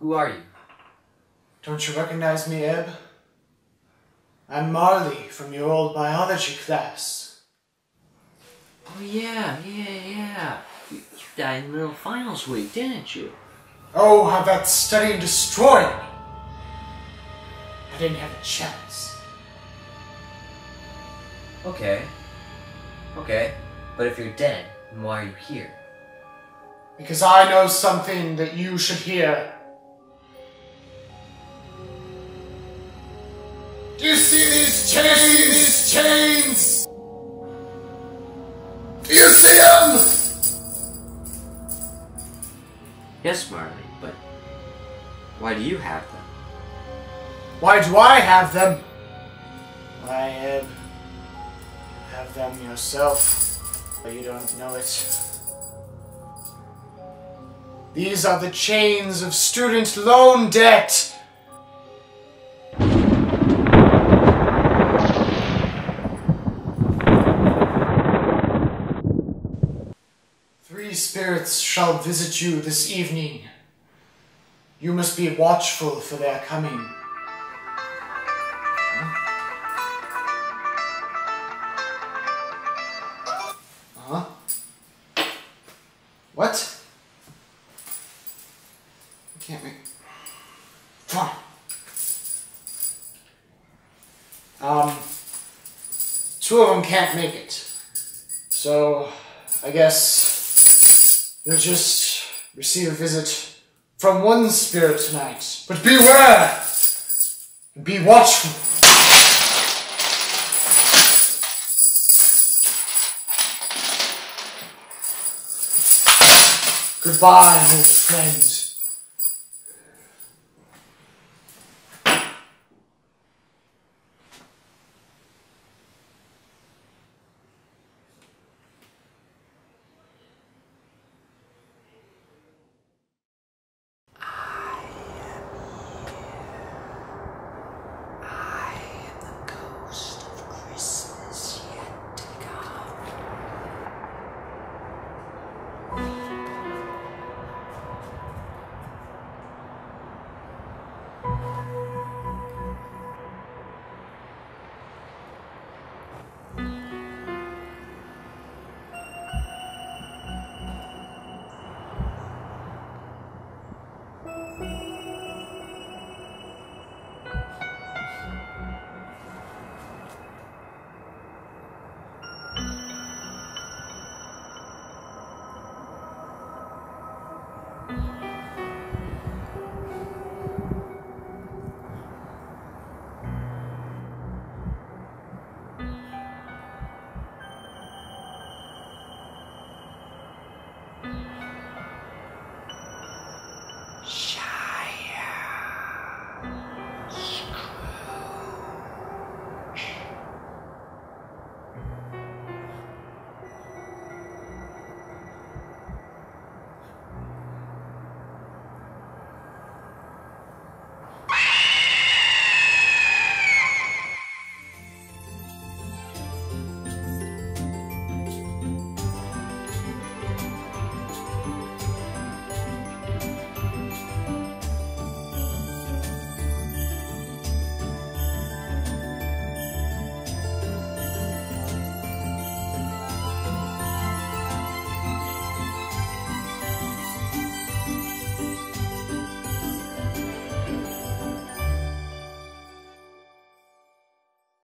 Who are you? Don't you recognize me, Eb? I'm Marley from your old biology class. Oh yeah, yeah, yeah. You, died in the middle finals week, didn't you? Oh, how that study destroyed me! I didn't have a chance. Okay. Okay. But if you're dead, then why are you here? Because I know something that you should hear. Do you see these chains? These chains? Do you see them? Yes, Marley, but why do you have them? Why do I have them? Why, Eb, you have them yourself, but you don't know it. These are the chains of student loan debt. Three spirits shall visit you this evening. You must be watchful for their coming. What? I can't make. Fine. Um, two of them can't make it. So, I guess you'll just receive a visit from one spirit tonight. But beware! Be watchful. Goodbye, old friend.